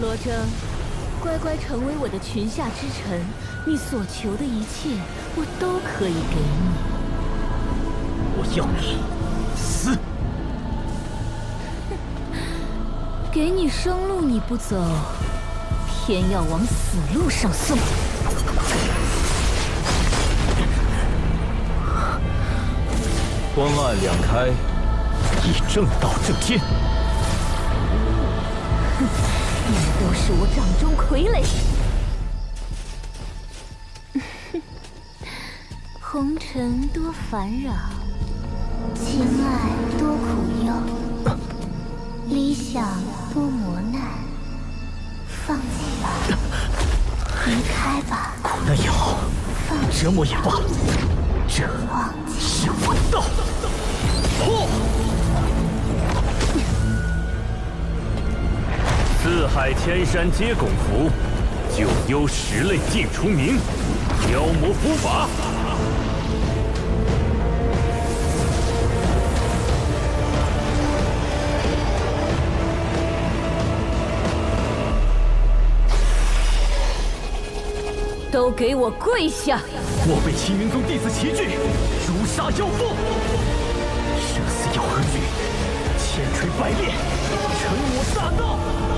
罗征，乖乖成为我的裙下之臣，你所求的一切我都可以给你。我要你死！给你生路你不走，偏要往死路上送。光暗两开，以正道正天。是我掌中傀儡。红尘多烦扰，情爱多苦忧，理想多磨难。放弃吧，离开吧。苦难也好，折磨也罢，这是我道。海千山皆拱伏，九幽十类尽除名，妖魔伏法。都给我跪下！我被青云宗弟子齐聚，诛杀妖妇，生死要何惧？千锤百炼，成我大道。